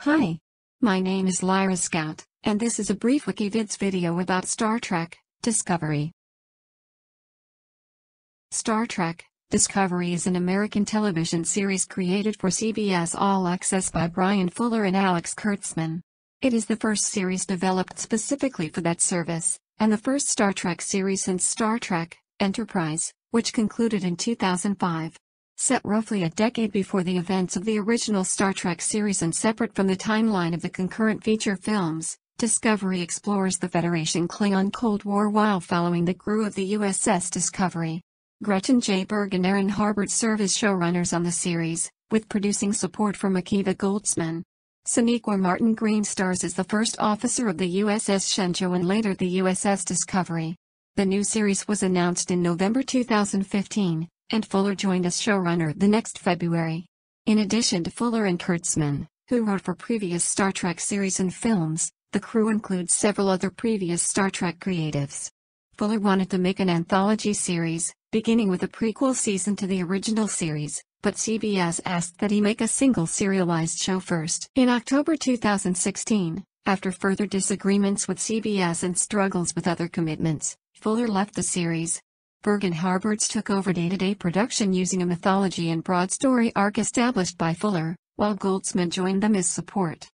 Hi. My name is Lyra Scout, and this is a brief WikiVids video about Star Trek, Discovery. Star Trek, Discovery is an American television series created for CBS All Access by Bryan Fuller and Alex Kurtzman. It is the first series developed specifically for that service, and the first Star Trek series since Star Trek, Enterprise, which concluded in 2005. Set roughly a decade before the events of the original Star Trek series and separate from the timeline of the concurrent feature films, Discovery explores the Federation Klingon Cold War while following the crew of the USS Discovery. Gretchen J. Berg and Aaron Harberts serve as showrunners on the series, with producing support from Akiva Goldsman. Sonequa Martin Green stars as the first officer of the USS Shenzhou and later the USS Discovery. The new series was announced in November 2015, and Fuller joined as showrunner the next February. In addition to Fuller and Kurtzman, who wrote for previous Star Trek series and films, the crew includes several other previous Star Trek creatives. Fuller wanted to make an anthology series, beginning with a prequel season to the original series, but CBS asked that he make a single serialized show first. In October 2016, after further disagreements with CBS and struggles with other commitments, Fuller left the series, Berg and Harberts took over day-to-day production using a mythology and broad story arc established by Fuller, while Goldsman joined them as support.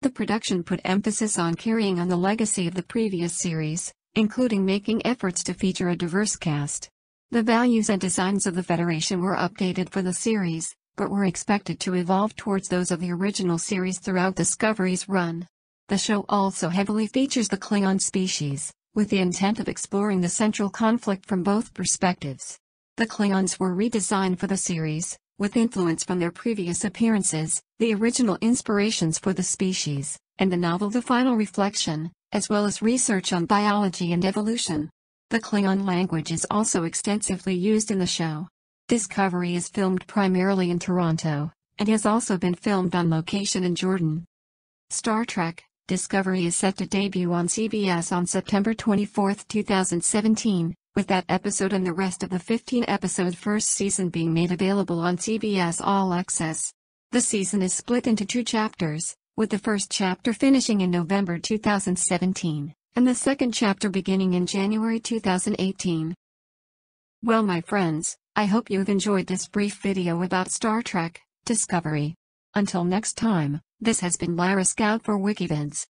The production put emphasis on carrying on the legacy of the previous series, including making efforts to feature a diverse cast. The values and designs of the Federation were updated for the series, but were expected to evolve towards those of the original series throughout Discovery's run. The show also heavily features the Klingon species, with the intent of exploring the central conflict from both perspectives. The Klingons were redesigned for the series, with influence from their previous appearances, the original inspirations for the species, and the novel The Final Reflection, as well as research on biology and evolution. The Klingon language is also extensively used in the show. Discovery is filmed primarily in Toronto, and has also been filmed on location in Jordan. Star Trek Discovery is set to debut on CBS on September 24, 2017, with that episode and the rest of the 15-episode first season being made available on CBS All Access. The season is split into two chapters, with the first chapter finishing in November 2017, and the second chapter beginning in January 2018. Well my friends, I hope you've enjoyed this brief video about Star Trek, Discovery. Until next time, this has been Lyra Scout for WikiVids.